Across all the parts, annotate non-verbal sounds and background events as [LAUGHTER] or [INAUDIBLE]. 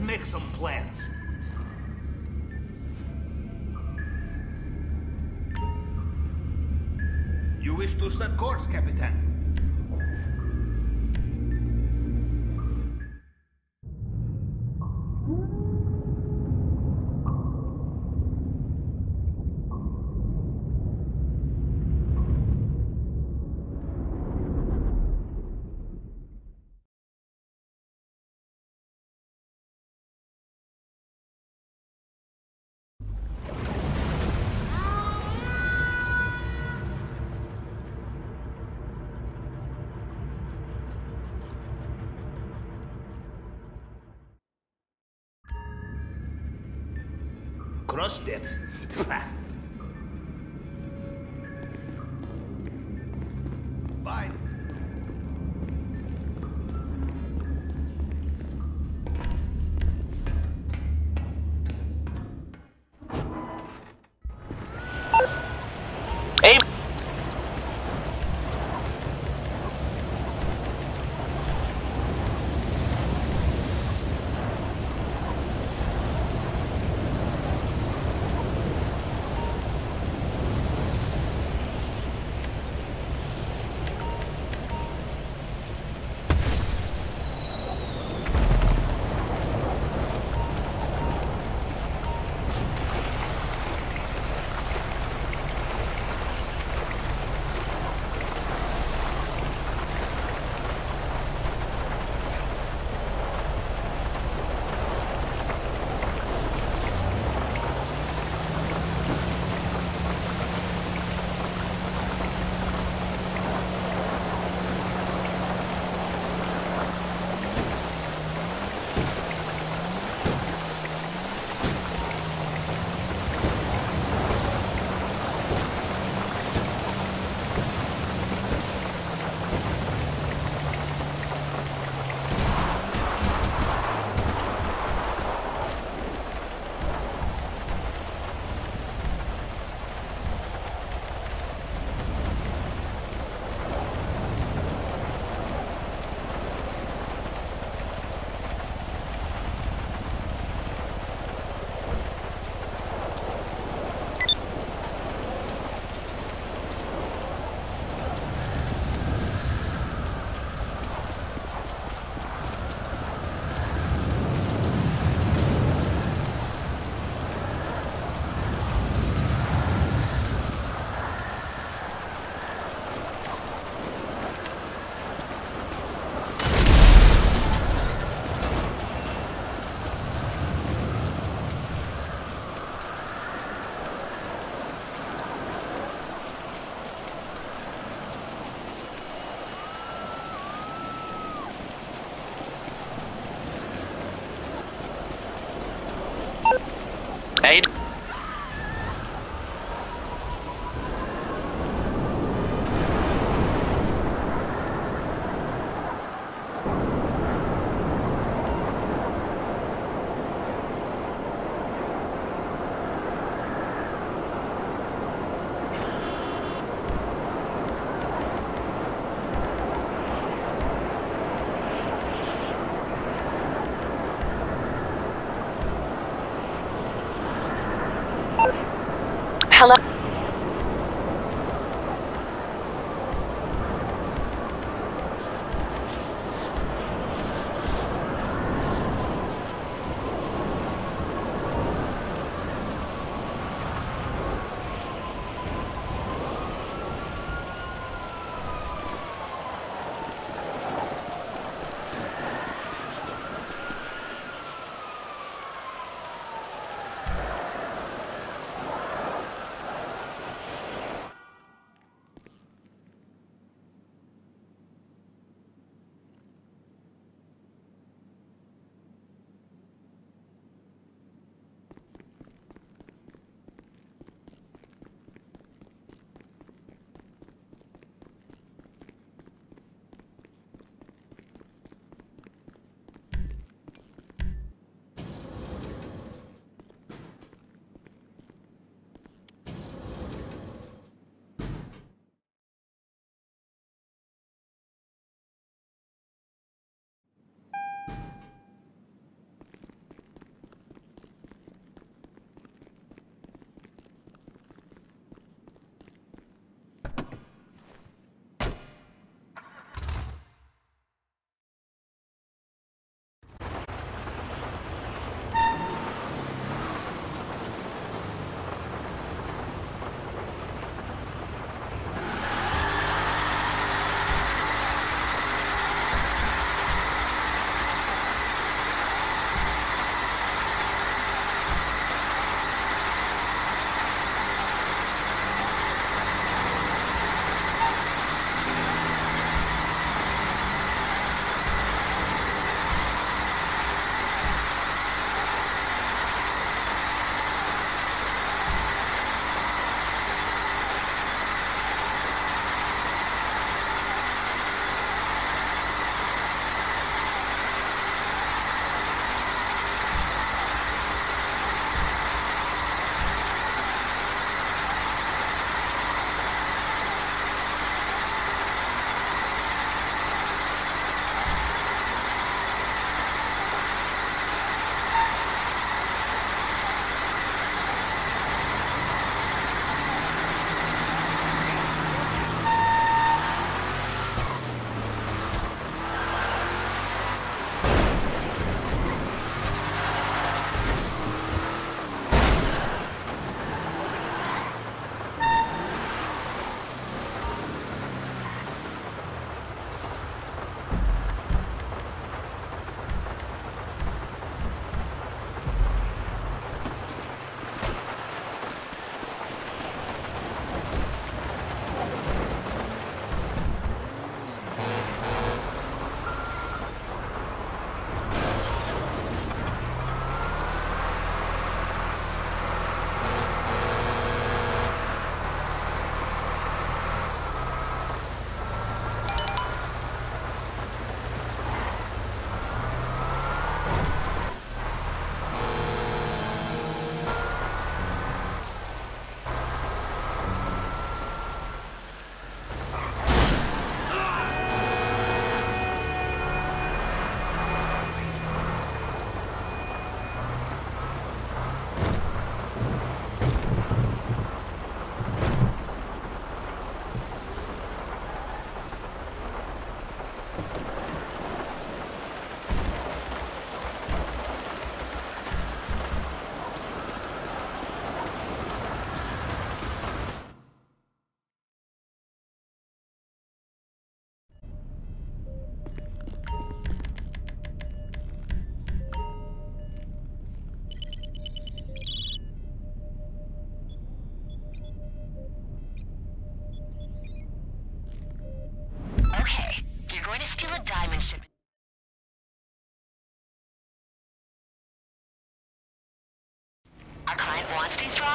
Make some plans. You wish to set course, Capitan? Crush depth. [LAUGHS] Hello.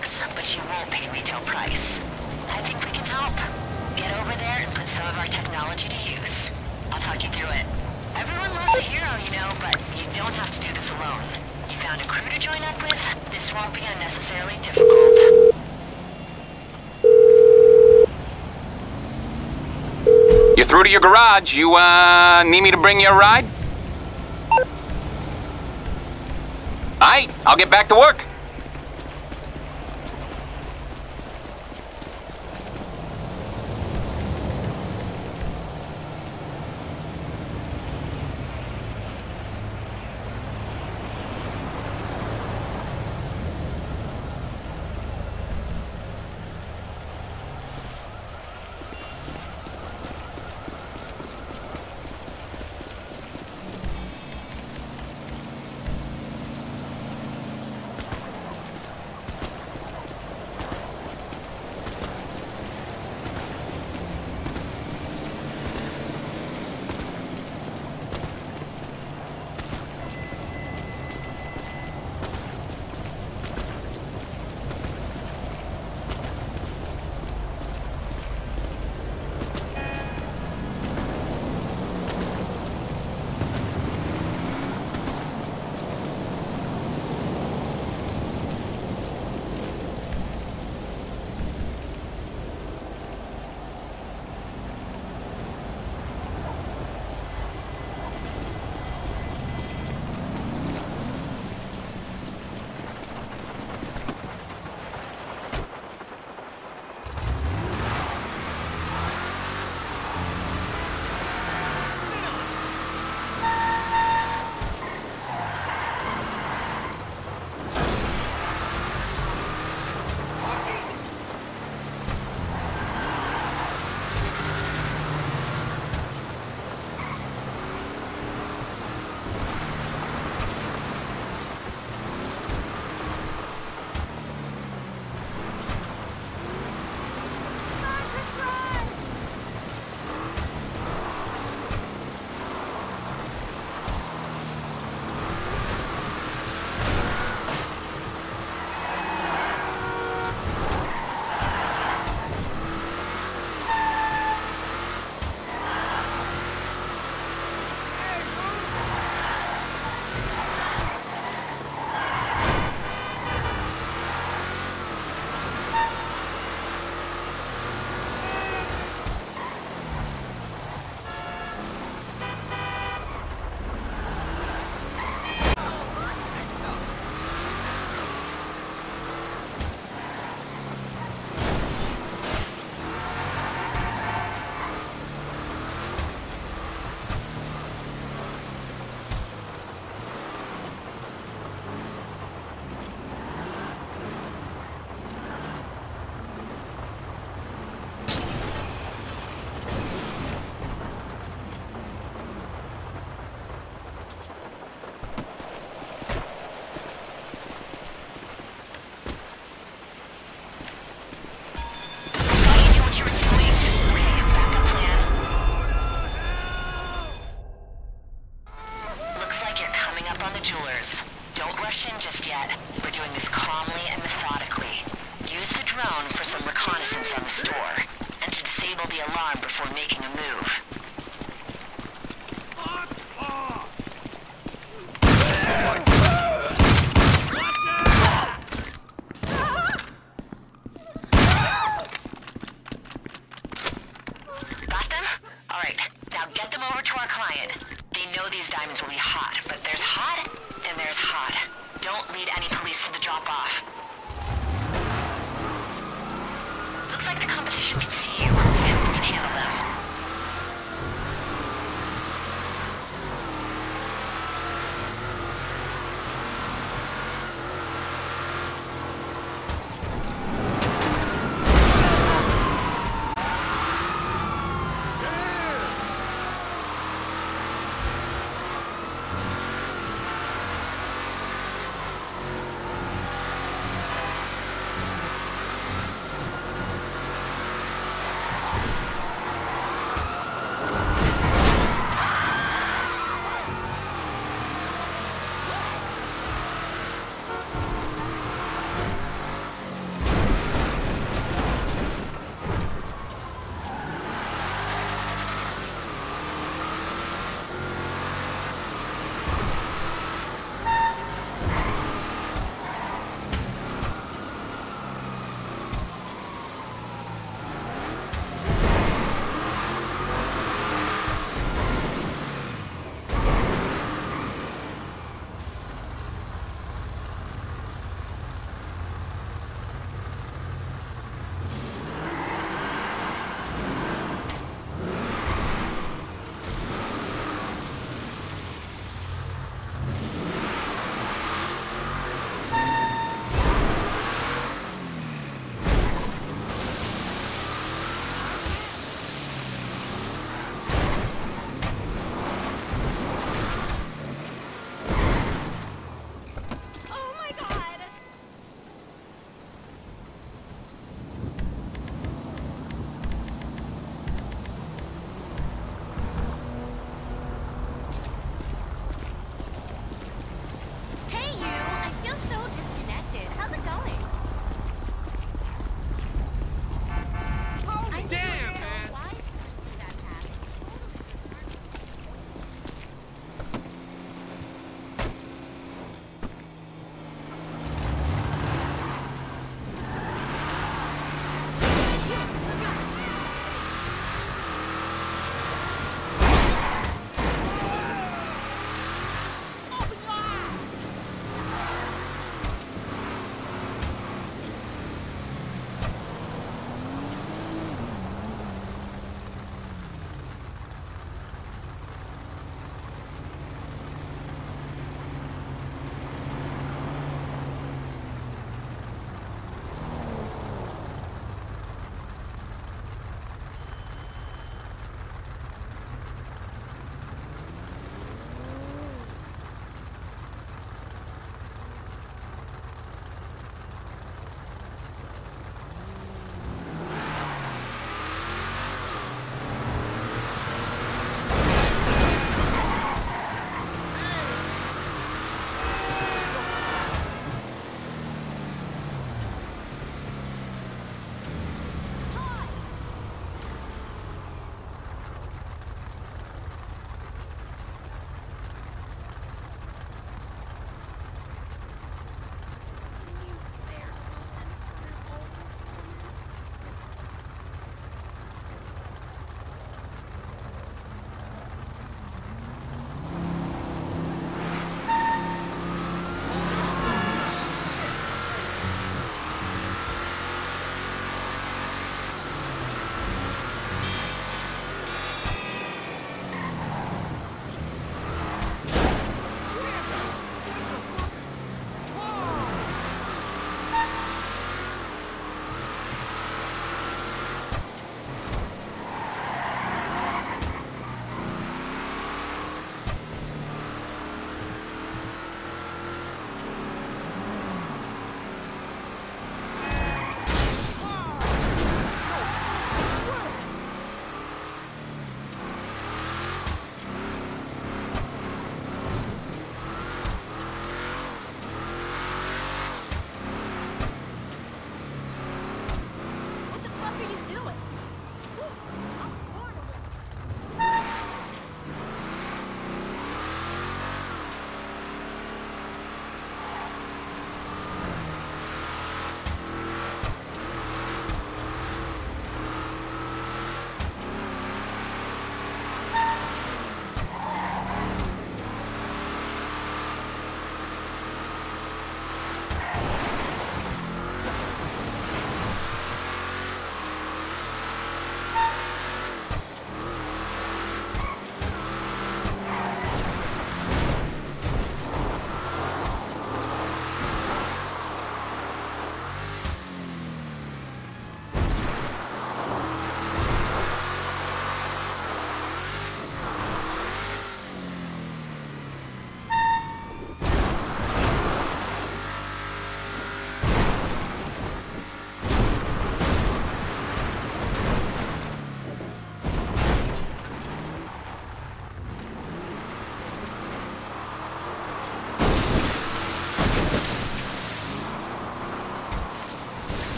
Wants but she won't pay retail price. I think we can help. Get over there and put some of our technology to use. I'll talk you through it. Everyone loves a hero, you know, but you don't have to do this alone. You found a crew to join up with? This won't be unnecessarily difficult. You're through to your garage. You, uh, need me to bring you a ride? Aight, I'll get back to work. The jewelers. Don't rush in just yet. We're doing this calmly and methodically. Use the drone for some reconnaissance on the store, and to disable the alarm before making a move.